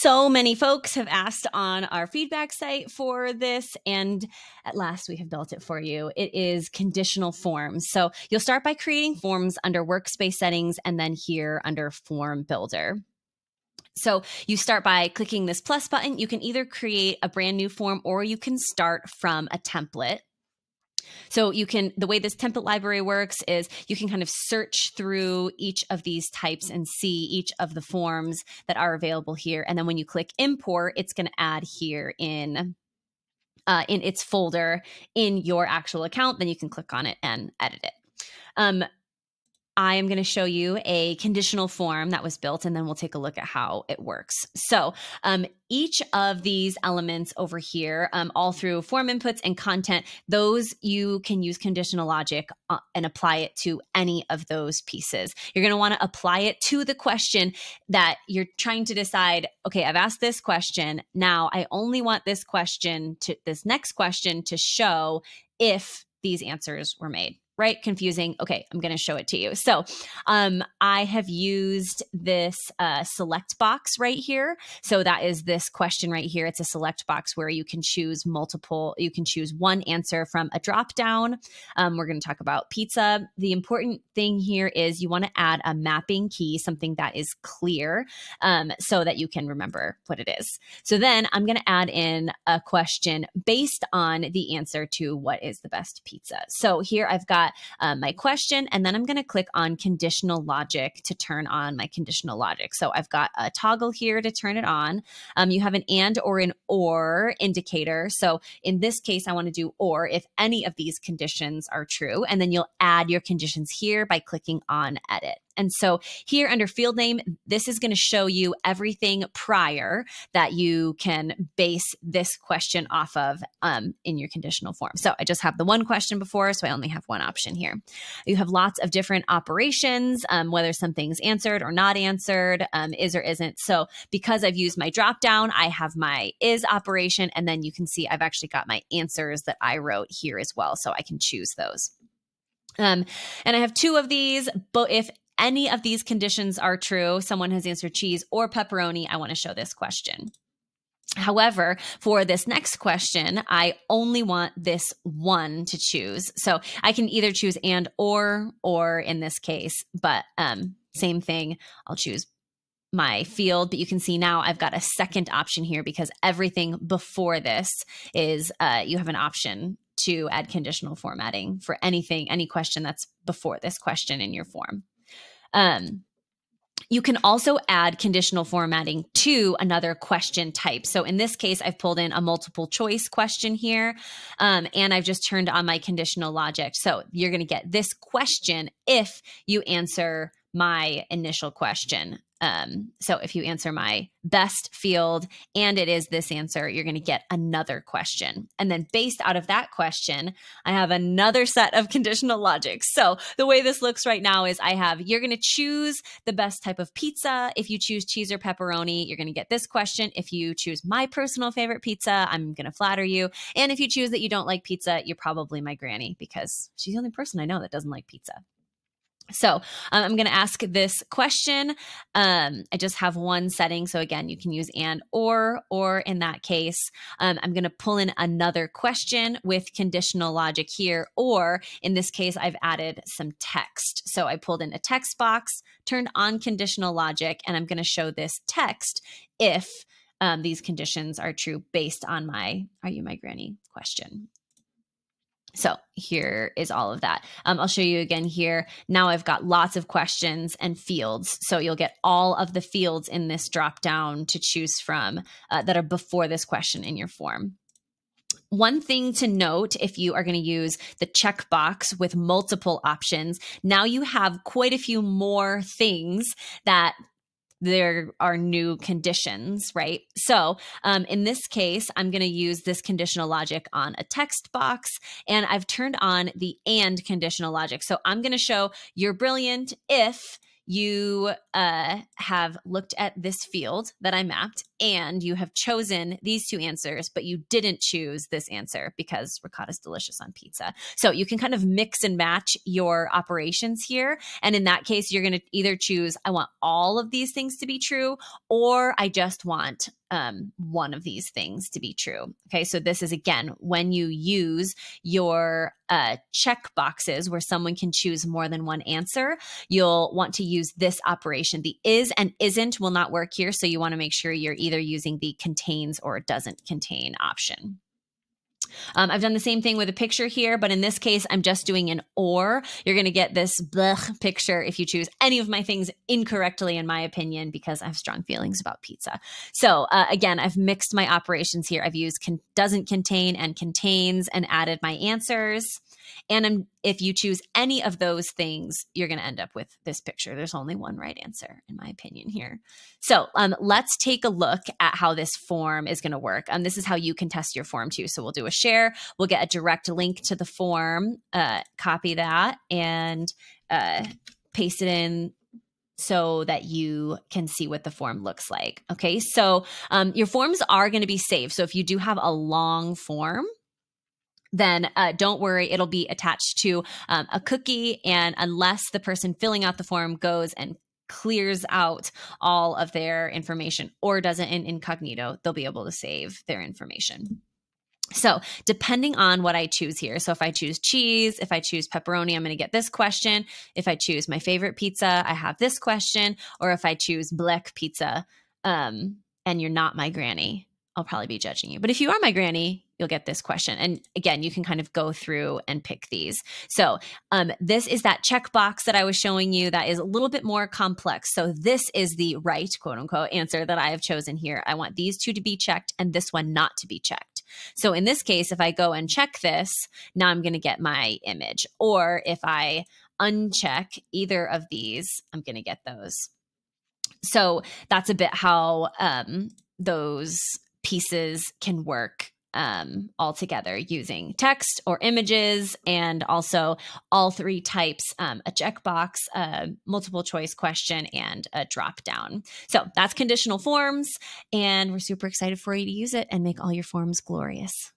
So many folks have asked on our feedback site for this, and at last we have built it for you. It is conditional forms. So you'll start by creating forms under workspace settings and then here under form builder. So you start by clicking this plus button. You can either create a brand new form or you can start from a template. So you can, the way this template library works is you can kind of search through each of these types and see each of the forms that are available here. And then when you click import, it's going to add here in uh, in its folder in your actual account. Then you can click on it and edit it. Um, I am going to show you a conditional form that was built, and then we'll take a look at how it works. So, um, each of these elements over here, um, all through form inputs and content, those you can use conditional logic uh, and apply it to any of those pieces. You're going to want to apply it to the question that you're trying to decide. Okay, I've asked this question. Now I only want this question to this next question to show if these answers were made right? Confusing. Okay, I'm going to show it to you. So um, I have used this uh, select box right here. So that is this question right here. It's a select box where you can choose multiple, you can choose one answer from a drop down. Um, we're going to talk about pizza. The important thing here is you want to add a mapping key, something that is clear um, so that you can remember what it is. So then I'm going to add in a question based on the answer to what is the best pizza. So here I've got um, my question, and then I'm going to click on conditional logic to turn on my conditional logic. So I've got a toggle here to turn it on. Um, you have an and or an or indicator. So in this case, I want to do or if any of these conditions are true, and then you'll add your conditions here by clicking on edit. And so here under field name, this is going to show you everything prior that you can base this question off of um, in your conditional form. So I just have the one question before, so I only have one option here. You have lots of different operations, um, whether something's answered or not answered, um, is or isn't. So because I've used my drop down, I have my is operation, and then you can see I've actually got my answers that I wrote here as well. So I can choose those. Um, and I have two of these, but if any of these conditions are true, someone has answered cheese or pepperoni, I want to show this question. However, for this next question, I only want this one to choose. So I can either choose and or, or in this case, but um, same thing. I'll choose my field, but you can see now I've got a second option here because everything before this is uh, you have an option to add conditional formatting for anything, any question that's before this question in your form. Um, you can also add conditional formatting to another question type. So in this case, I've pulled in a multiple choice question here, um, and I've just turned on my conditional logic. So you're going to get this question if you answer my initial question. Um, so if you answer my best field and it is this answer, you're going to get another question. And then based out of that question, I have another set of conditional logic. So the way this looks right now is I have you're going to choose the best type of pizza. If you choose cheese or pepperoni, you're going to get this question. If you choose my personal favorite pizza, I'm going to flatter you. And if you choose that you don't like pizza, you're probably my granny because she's the only person I know that doesn't like pizza. So um, I'm going to ask this question. Um, I just have one setting. So again, you can use and or, or in that case, um, I'm going to pull in another question with conditional logic here. Or in this case, I've added some text. So I pulled in a text box, turned on conditional logic, and I'm going to show this text if um, these conditions are true based on my are you my granny question. So here is all of that. Um, I'll show you again here. Now I've got lots of questions and fields. So you'll get all of the fields in this drop down to choose from uh, that are before this question in your form. One thing to note if you are going to use the checkbox with multiple options, now you have quite a few more things that there are new conditions, right? So um, in this case, I'm going to use this conditional logic on a text box, and I've turned on the and conditional logic. So I'm going to show you're brilliant if you uh, have looked at this field that I mapped and you have chosen these two answers, but you didn't choose this answer because ricotta is delicious on pizza. So you can kind of mix and match your operations here. And in that case, you're going to either choose, I want all of these things to be true, or I just want um, one of these things to be true. Okay, so this is again when you use your uh, check boxes where someone can choose more than one answer, you'll want to use this operation. The is and isn't will not work here. So you want to make sure you're either using the contains or doesn't contain option. Um, I've done the same thing with a picture here, but in this case, I'm just doing an or. You're going to get this blech picture if you choose any of my things incorrectly, in my opinion, because I have strong feelings about pizza. So uh, again, I've mixed my operations here. I've used con- doesn't contain and contains and added my answers. And I'm, if you choose any of those things, you're going to end up with this picture. There's only one right answer, in my opinion, here. So um, let's take a look at how this form is going to work. Um, this is how you can test your form too. So we'll do a share. We'll get a direct link to the form, uh, copy that, and uh, paste it in so that you can see what the form looks like. Okay, so um, your forms are going to be saved. So if you do have a long form, then uh, don't worry, it'll be attached to um, a cookie. And unless the person filling out the form goes and clears out all of their information or does it in incognito, they'll be able to save their information. So, depending on what I choose here, so if I choose cheese, if I choose pepperoni, I'm going to get this question. If I choose my favorite pizza, I have this question. Or if I choose black pizza, um, and you're not my granny, I'll probably be judging you. But if you are my granny, you'll get this question. And again, you can kind of go through and pick these. So um, this is that checkbox that I was showing you that is a little bit more complex. So this is the right quote unquote answer that I have chosen here. I want these two to be checked and this one not to be checked. So in this case, if I go and check this, now I'm going to get my image. Or if I uncheck either of these, I'm going to get those. So that's a bit how um, those pieces can work um, all together using text or images and also all three types um, a checkbox, a multiple choice question, and a drop down. So that's conditional forms. And we're super excited for you to use it and make all your forms glorious.